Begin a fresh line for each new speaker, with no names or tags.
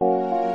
you